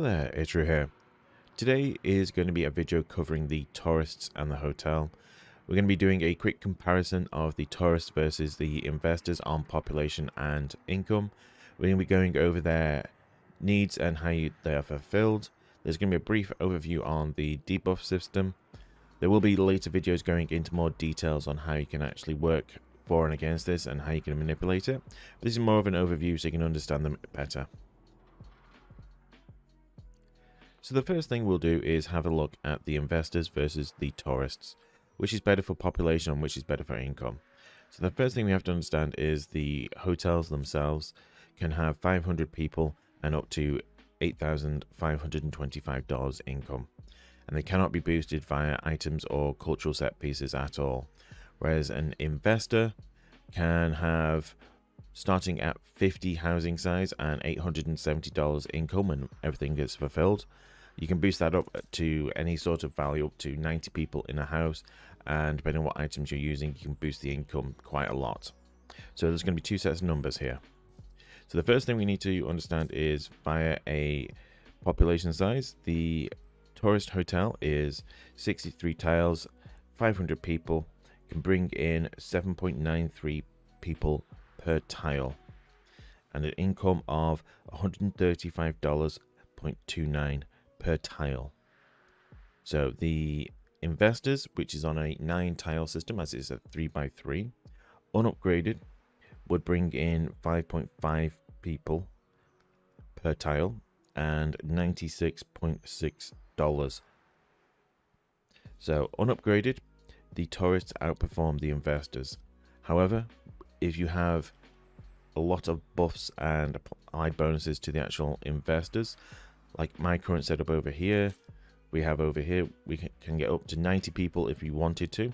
Hello there, Itroo here. Today is going to be a video covering the tourists and the hotel. We're going to be doing a quick comparison of the tourists versus the investors on population and income. We're going to be going over their needs and how they are fulfilled. There's going to be a brief overview on the debuff system. There will be later videos going into more details on how you can actually work for and against this and how you can manipulate it. But this is more of an overview so you can understand them better. So the first thing we'll do is have a look at the investors versus the tourists. Which is better for population and which is better for income. So the first thing we have to understand is the hotels themselves can have 500 people and up to $8,525 income. And they cannot be boosted via items or cultural set pieces at all. Whereas an investor can have starting at 50 housing size and $870 income and everything gets fulfilled. You can boost that up to any sort of value up to 90 people in a house and depending on what items you're using you can boost the income quite a lot. So there's going to be two sets of numbers here. So the first thing we need to understand is via a population size, the tourist hotel is 63 tiles, 500 people, can bring in 7.93 people per tile and an income of $135.29 per tile. So the investors, which is on a 9 tile system as it's a 3x3, unupgraded, would bring in 5.5 people per tile and $96.6. So unupgraded, the tourists outperform the investors. However, if you have a lot of buffs and applied bonuses to the actual investors, like my current setup over here, we have over here, we can get up to 90 people if you wanted to.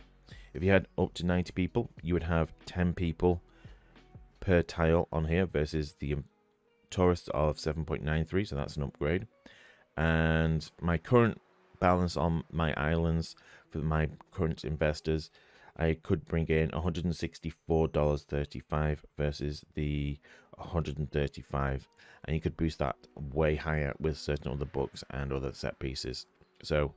If you had up to 90 people, you would have 10 people per tile on here versus the um, tourists of 7.93, so that's an upgrade. And my current balance on my islands for my current investors, I could bring in $164.35 versus the 135 and you could boost that way higher with certain other books and other set pieces. So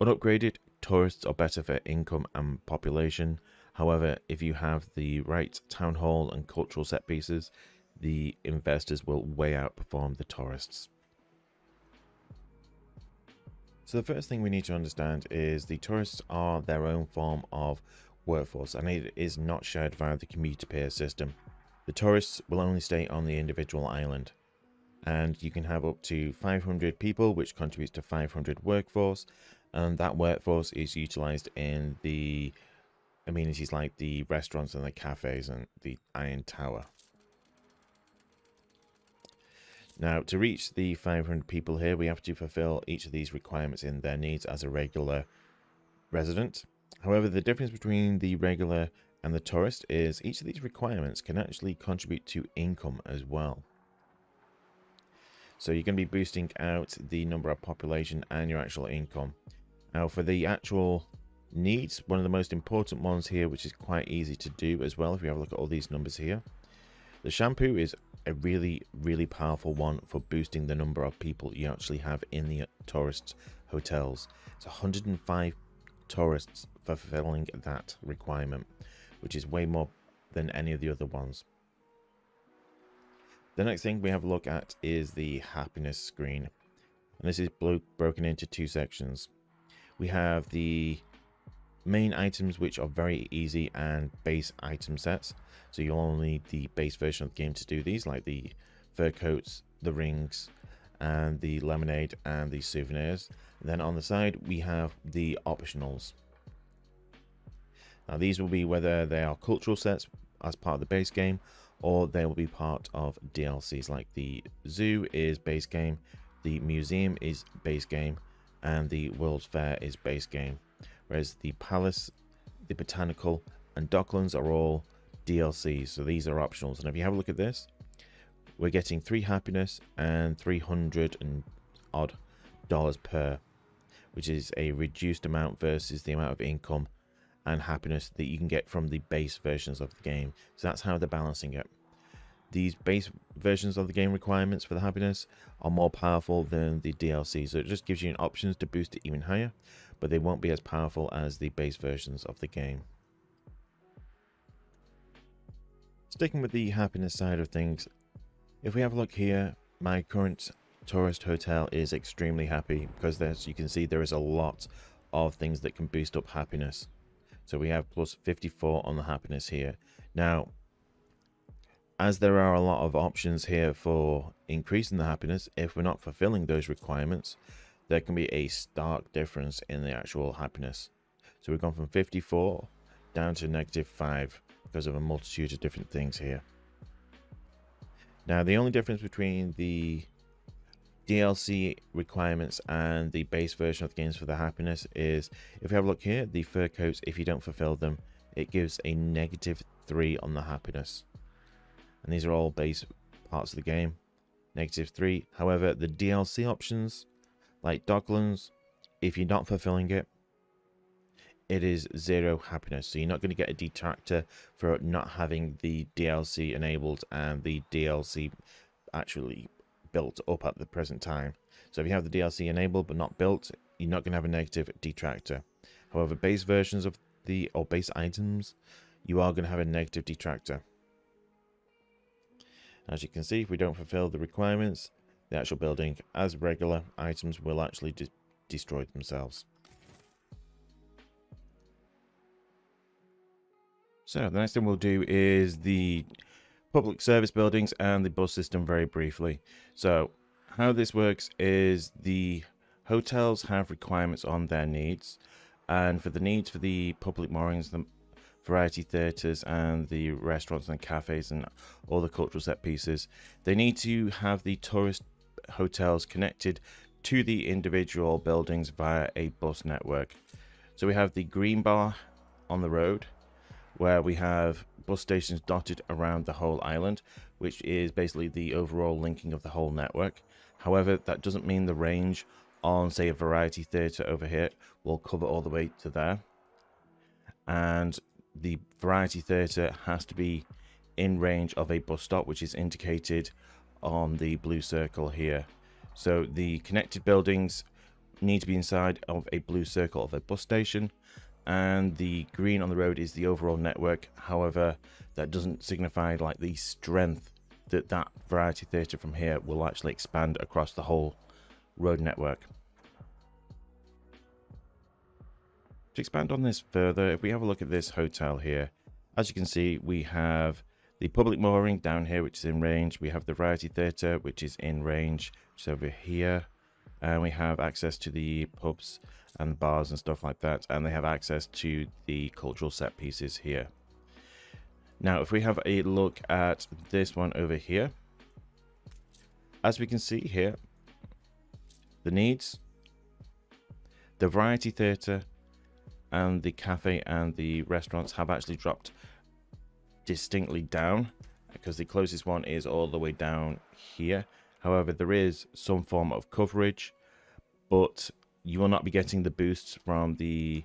unupgraded tourists are better for income and population. However, if you have the right town hall and cultural set pieces, the investors will way outperform the tourists. So the first thing we need to understand is the tourists are their own form of workforce and it is not shared via the commuter pier system. The tourists will only stay on the individual island and you can have up to 500 people which contributes to 500 workforce and that workforce is utilized in the amenities like the restaurants and the cafes and the Iron Tower. Now, to reach the 500 people here, we have to fulfill each of these requirements in their needs as a regular resident. However, the difference between the regular and the tourist is each of these requirements can actually contribute to income as well. So you're going to be boosting out the number of population and your actual income. Now for the actual needs, one of the most important ones here, which is quite easy to do as well, if you have a look at all these numbers here. The shampoo is a really, really powerful one for boosting the number of people you actually have in the tourist hotels. It's 105 tourists fulfilling that requirement, which is way more than any of the other ones. The next thing we have a look at is the happiness screen. And this is broken into two sections. We have the main items which are very easy and base item sets. So you'll only need the base version of the game to do these, like the fur coats, the rings, and the lemonade and the souvenirs. And then on the side, we have the optionals. Now these will be whether they are cultural sets as part of the base game, or they will be part of DLCs like the zoo is base game, the museum is base game, and the World's Fair is base game whereas the Palace, the Botanical, and Docklands are all DLCs, so these are optionals. And if you have a look at this, we're getting three happiness and 300 and odd dollars per, which is a reduced amount versus the amount of income and happiness that you can get from the base versions of the game. So that's how they're balancing it. these base versions of the game requirements for the happiness are more powerful than the DLC. So it just gives you options to boost it even higher, but they won't be as powerful as the base versions of the game. Sticking with the happiness side of things, if we have a look here, my current tourist hotel is extremely happy because as you can see there is a lot of things that can boost up happiness. So we have plus 54 on the happiness here. Now, as there are a lot of options here for increasing the happiness, if we're not fulfilling those requirements, there can be a stark difference in the actual happiness. So we've gone from 54 down to negative 5 because of a multitude of different things here. Now, the only difference between the DLC requirements and the base version of the games for the happiness is if you have a look here, the fur coats, if you don't fulfill them, it gives a negative 3 on the happiness. And these are all base parts of the game. Negative 3. However, the DLC options, like Docklands, if you're not fulfilling it, it is zero happiness. So you're not going to get a detractor for not having the DLC enabled and the DLC actually built up at the present time. So if you have the DLC enabled but not built, you're not going to have a negative detractor. However, base versions of the or base items, you are going to have a negative detractor. As you can see, if we don't fulfill the requirements, the actual building as regular items will actually de destroy themselves. So the next thing we'll do is the public service buildings and the bus system very briefly. So how this works is the hotels have requirements on their needs and for the needs for the public moorings, the variety theatres and the restaurants and cafes and all the cultural set pieces, they need to have the tourist hotels connected to the individual buildings via a bus network. So we have the green bar on the road where we have bus stations dotted around the whole island, which is basically the overall linking of the whole network. However, that doesn't mean the range on, say, a variety theatre over here will cover all the way to there. And the variety theatre has to be in range of a bus stop, which is indicated on the blue circle here. So the connected buildings need to be inside of a blue circle of a bus station and the green on the road is the overall network. However, that doesn't signify like the strength that that variety theatre from here will actually expand across the whole road network. To expand on this further, if we have a look at this hotel here, as you can see, we have the public mooring down here, which is in range. We have the variety theatre, which is in range, which is over here. And we have access to the pubs and bars and stuff like that and they have access to the cultural set pieces here now if we have a look at this one over here as we can see here the needs the variety theatre and the cafe and the restaurants have actually dropped distinctly down because the closest one is all the way down here. However there is some form of coverage but you will not be getting the boosts from the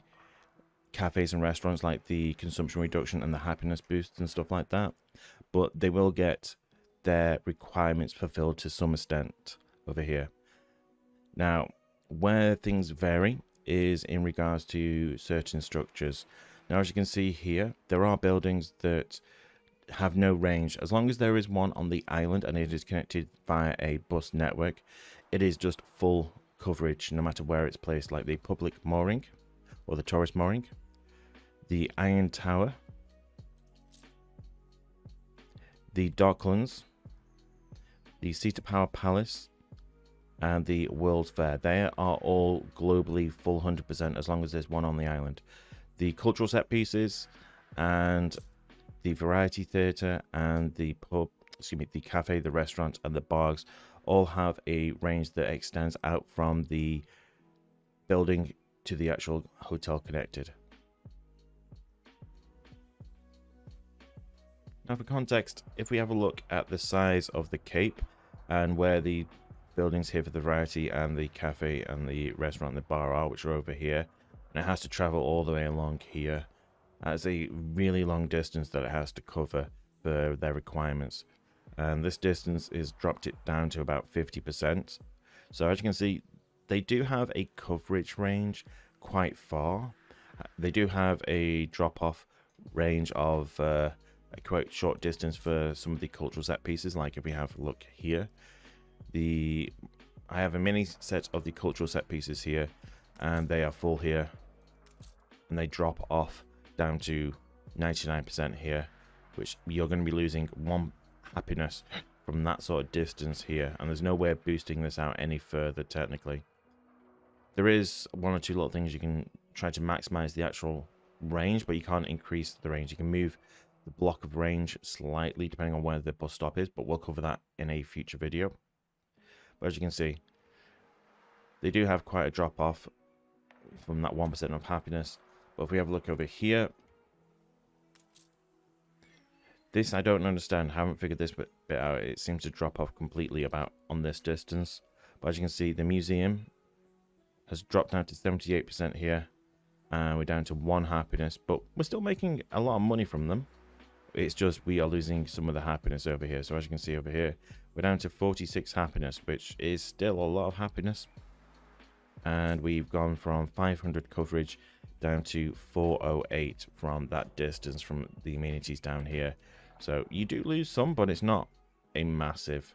cafes and restaurants like the consumption reduction and the happiness boosts and stuff like that but they will get their requirements fulfilled to some extent over here. Now where things vary is in regards to certain structures now as you can see here there are buildings that have no range. As long as there is one on the island and it is connected via a bus network it is just full coverage no matter where it's placed, like the public mooring or the tourist mooring, the Iron Tower, the Docklands, the to Power Palace, and the World's Fair. They are all globally full 100% as long as there's one on the island. The cultural set pieces and the variety theatre and the pub, excuse me, the cafe, the restaurant, and the bars all have a range that extends out from the building to the actual hotel connected. Now for context, if we have a look at the size of the Cape and where the buildings here for the variety and the cafe and the restaurant and the bar are, which are over here, and it has to travel all the way along here, that's a really long distance that it has to cover for their requirements. and this distance is dropped it down to about 50%. So as you can see, they do have a coverage range quite far. They do have a drop off range of uh, a quite short distance for some of the cultural set pieces. Like if we have a look here, the I have a mini set of the cultural set pieces here, and they are full here, and they drop off down to 99% here, which you're going to be losing one happiness from that sort of distance here, and there's no way of boosting this out any further technically. There is one or two little things you can try to maximize the actual range, but you can't increase the range. You can move the block of range slightly depending on where the bus stop is, but we'll cover that in a future video. But as you can see, they do have quite a drop off from that 1% of happiness. But if we have a look over here, this I don't understand. haven't figured this bit, out. It seems to drop off completely about on this distance. But as you can see, the museum has dropped down to 78% here. And we're down to one happiness. But we're still making a lot of money from them. It's just we are losing some of the happiness over here. So as you can see over here, we're down to 46 happiness, which is still a lot of happiness. And we've gone from 500 coverage down to 408 from that distance from the amenities down here. So you do lose some, but it's not a massive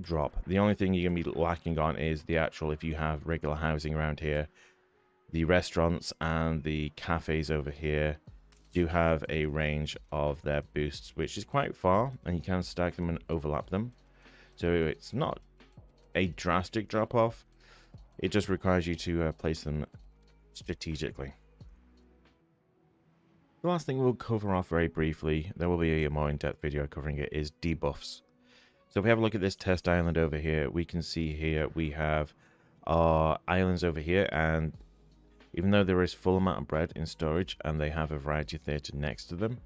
drop. The only thing you're going to be lacking on is the actual, if you have regular housing around here, the restaurants and the cafes over here do have a range of their boosts, which is quite far, and you can stack them and overlap them. So it's not a drastic drop off. It just requires you to uh, place them strategically. The last thing we'll cover off very briefly, there will be a more in-depth video covering it, is debuffs. So if we have a look at this test island over here, we can see here we have our islands over here, and even though there is full amount of bread in storage and they have a variety theatre next to them,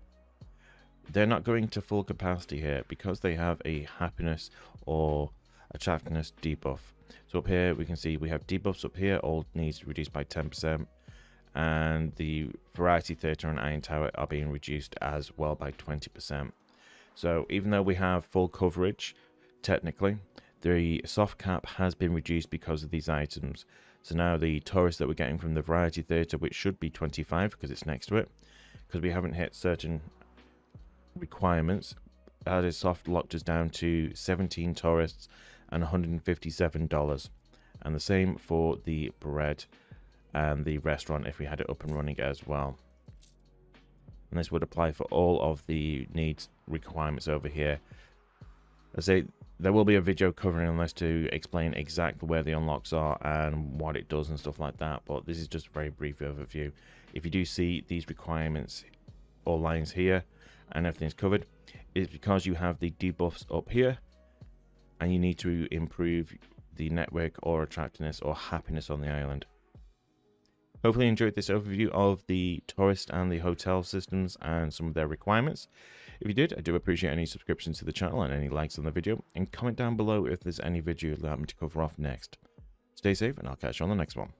they're not going to full capacity here because they have a happiness or attractiveness debuff. So up here we can see we have debuffs up here, all needs reduced by 10% and the Variety Theatre and Iron Tower are being reduced as well by 20%. So even though we have full coverage, technically, the soft cap has been reduced because of these items. So now the tourists that we're getting from the Variety Theatre, which should be 25 because it's next to it, because we haven't hit certain requirements, that is soft locked us down to 17 tourists and $157. And the same for the bread and the restaurant if we had it up and running as well. And this would apply for all of the needs requirements over here. I say there will be a video covering on this to explain exactly where the unlocks are and what it does and stuff like that. But this is just a very brief overview. If you do see these requirements or lines here and everything's covered, it's because you have the debuffs up here and you need to improve the network or attractiveness or happiness on the island. Hopefully you enjoyed this overview of the tourist and the hotel systems and some of their requirements. If you did, I do appreciate any subscriptions to the channel and any likes on the video, and comment down below if there's any video you'd like me to cover off next. Stay safe, and I'll catch you on the next one.